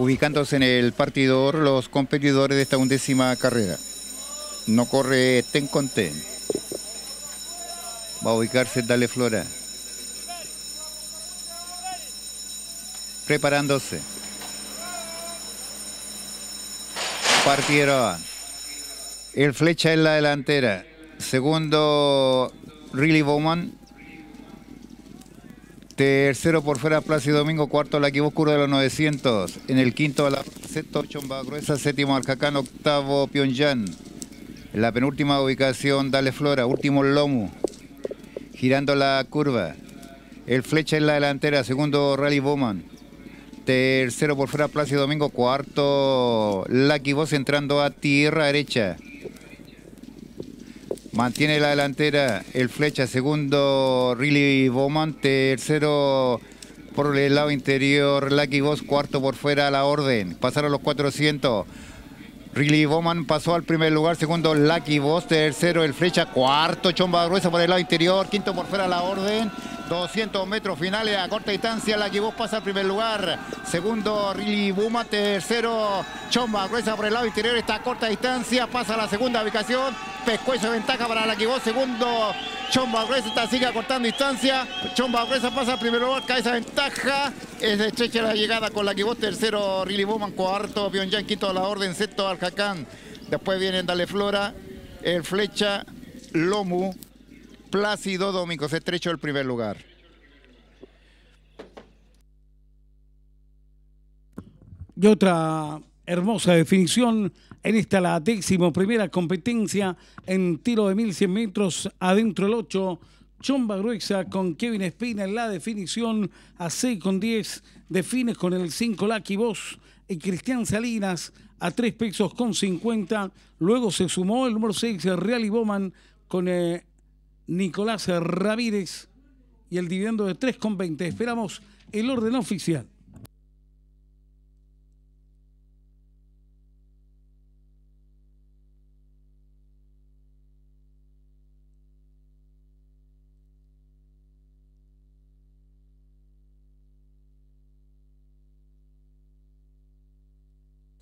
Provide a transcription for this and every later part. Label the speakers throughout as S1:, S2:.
S1: ubicándose en el partidor los competidores de esta undécima carrera. No corre ten con ten. Va a ubicarse Dale Flora. Preparándose. Partieron. El flecha en la delantera. Segundo, Riley Bowman. Tercero por fuera, Plácido Domingo. Cuarto, la Oscuro de los 900. En el quinto, la sexto, Chomba. Séptimo, Alcacán. Octavo, Pyongyang. En la penúltima ubicación, Dale Flora. Último, Lomu. Girando la curva. El flecha en la delantera. Segundo, Rally Bowman. Tercero por fuera, Plácido Domingo. Cuarto, Lucky Boss entrando a tierra derecha. Mantiene la delantera el flecha, segundo Riley Bowman, tercero por el lado interior Lucky Boss, cuarto por fuera la orden. Pasaron los 400. Riley Bowman pasó al primer lugar, segundo Lucky Boss, tercero el flecha, cuarto Chomba Gruesa por el lado interior, quinto por fuera la orden. 200 metros finales a corta distancia. Que vos pasa al primer lugar. Segundo, Riley Buma. Tercero, Chomba Gruesa por el lado interior. Está a corta distancia. Pasa a la segunda ubicación. Pescuezo ventaja para la que. Segundo, Chomba Gruesa sigue acortando distancia. Chomba Gruesa pasa al primer lugar. Cae esa ventaja. Es estrecha la llegada con la que. Tercero, Riley Bowman. Cuarto, Pyongyang. Quinto la orden. Sexto, Alcacán. Después vienen Dale Flora. El Flecha. Lomu. Plácido Domingos, estrecho el primer lugar.
S2: Y otra hermosa definición en esta la décimo primera competencia en tiro de 1100 metros adentro el 8. Chomba Gruesa con Kevin Espina en la definición a 6 con 10. Defines con el 5 Lucky Boss y Cristian Salinas a 3 pesos con 50. Luego se sumó el número 6 Real Bowman con eh, Nicolás Ramírez y el dividendo de 3,20. Esperamos el orden oficial.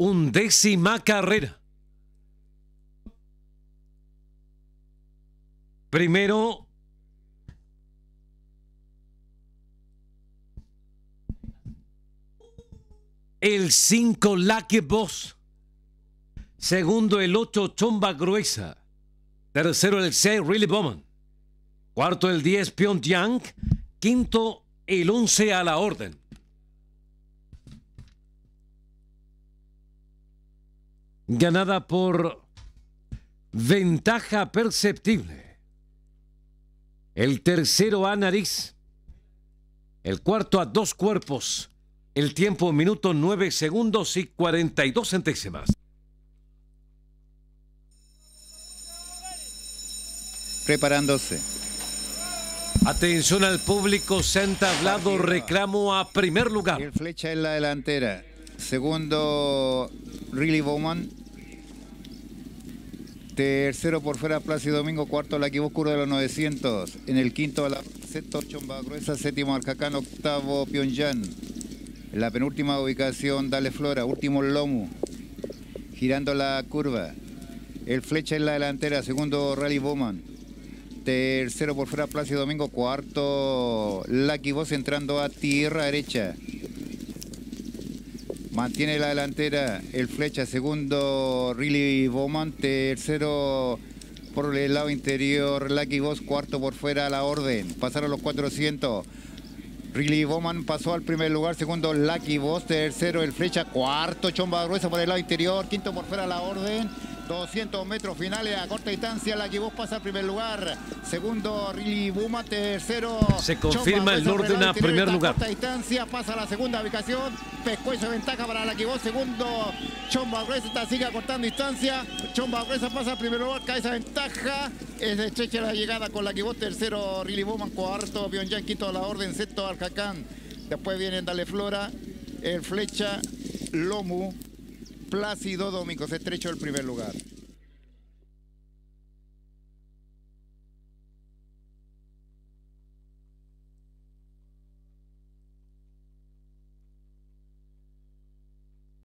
S3: Undécima carrera. Primero, el 5 Lucky Boss. Segundo, el 8 Chomba Gruesa. Tercero, el 6 Really Bowman. Cuarto, el 10 Pyongyang. Quinto, el 11 a la orden. Ganada por ventaja perceptible. El tercero a nariz. El cuarto a dos cuerpos. El tiempo minuto 9 segundos y 42 centésimas.
S1: Preparándose.
S3: Atención al público, se ha entablado reclamo a primer lugar.
S1: El flecha en la delantera. Segundo, Riley Bowman. Tercero por fuera, Plácido Domingo. Cuarto, la Oscuro de los 900. En el quinto, la sexto, Chomba Gruesa. Séptimo, Alcacán. Octavo, Pyongyang. En la penúltima ubicación, Dale Flora. Último, Lomu. Girando la curva. El flecha en la delantera. Segundo, Rally Bowman. Tercero por fuera, Plácido Domingo. Cuarto, Lucky Boss entrando a tierra derecha. Mantiene la delantera el flecha, segundo Riley Bowman, tercero por el lado interior Lucky Boss, cuarto por fuera la orden. Pasaron los 400. Riley Bowman pasó al primer lugar, segundo Lucky Boss, tercero el flecha, cuarto Chomba Gruesa por el lado interior, quinto por fuera la orden. 200 metros finales a corta distancia. Que vos pasa al primer lugar. Segundo, Rilly Buma. Tercero,
S3: Se confirma el orden a primer lugar.
S1: A corta distancia pasa a la segunda ubicación. Pescó esa ventaja para la que. Segundo, Chomba Gruesa sigue acortando distancia. Chomba pasa al primer lugar. Cae esa ventaja. Es estrecha la llegada con la que. Tercero, Rilly Bowman. Cuarto, Pyongyang. Quinto, la orden. Sexto, Alcacán. Después vienen Dale Flora. El Flecha, Lomu. Plácido Domingos, estrecho el primer lugar.